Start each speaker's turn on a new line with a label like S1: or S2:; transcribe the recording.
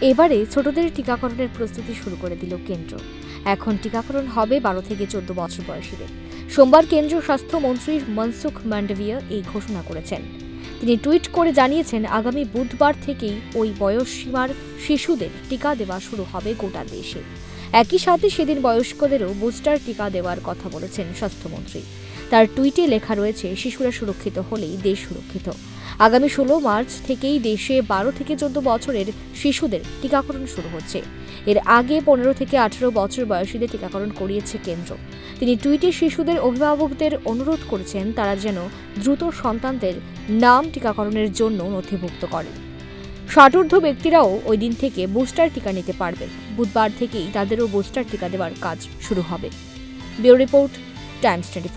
S1: এবারে ছোটদের টিকাকরণের প্রস্তুতি শুরু করে দিল কেন্দ্র। এখন টিকাকরণ হবে বারো থেকে চোদ্দ বছর বয়সীদের। সোমবার কেন্দ্রীয় স্বাস্থ্যমন্ত্রী মনসুখ মান্ডভিয়া এই ঘোষণা করেছেন। তিনি টুইট করে জানিয়েছেন, আগামী বুধবার থেকেই ওই বয়স সীমার শিশুদের টিকা দেওয়া শুরু হবে গোটা দেশে। একই সাথে সেদিন বয়স্কদেরও বুস্টার টিকা দেওয়ার কথা বলেছেন স্বাস্থ্যমন্ত্রী। তার টুইটে লেখা রয়েছে, শিশুরা সুরক্ষিত হলেই দেশ সুরক্ষিত। আগামী ষোলো মার্চ থেকেই দেশে বারো থেকে চোদ্দ বছরের শিশুদের টিকাকরণ শুরু হচ্ছে। এর আগে পনেরো থেকে আঠেরো বছর বয়সীদের টিকাকরণ করিয়েছে কেন্দ্র। তিনি টুইটে শিশুদের অভিভাবকদের অনুরোধ করেছেন, তারা যেন দ্রুত সন্তানদের নাম টিকাকরণের জন্য নথিভুক্ত করেন। ষাটূর্ধ্ব ব্যক্তিরাও ওই দিন থেকে বুস্টার টিকা নিতে পারবেন বুধবার থেকেই তাদেরও বুস্টার টিকা দেওয়ার কাজ শুরু হবে। Bureau report, Times twenty